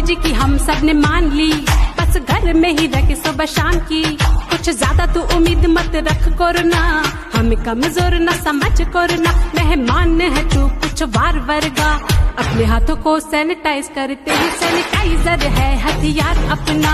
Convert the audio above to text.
जी की हम सबने मान ली। बस घर में ही रह के सुबह शाम की। कुछ ज़्यादा तू उम्मीद मत रख कोरोना। हम कमज़ोर न समझ कोरोना। मेहमान है तू कुछ वार वर्गा। अपने हाथों को सैनिटाइज करते हैं। सैनिटाइजर है हथियार अपना।